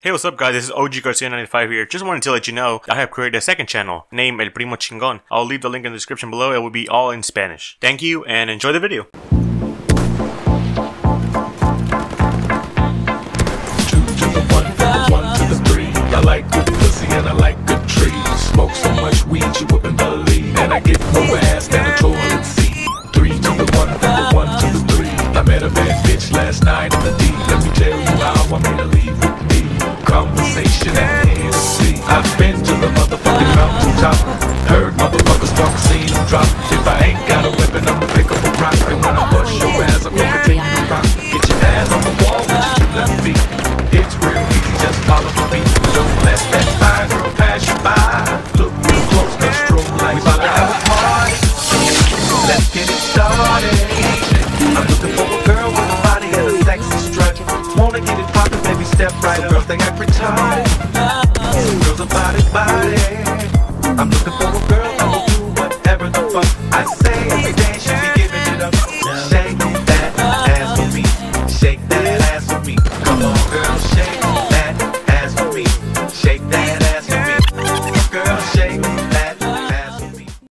Hey, what's up guys? This is OG Garcia95 here. Just wanted to let you know I have created a second channel named El Primo Chingon. I'll leave the link in the description below. It will be all in Spanish. Thank you and enjoy the video. Last night in the. Hennessy. I've been to the motherfucking mountaintop. Heard motherfuckers talk, seen them drop. If I ain't got a weapon, I'ma pick up a rock. And when I bust your ass, I'm gonna take you rock. Get your ass on the wall with your two left feet. It's real easy, just follow the beat. Don't let that fine girl pass you by. Look real close, cause strobe like we about to have a party. Let's get it started. I'm looking for a girl with a body and a sexy strut. Wanna get it poppin', baby, step right up. Girls, they act retarded.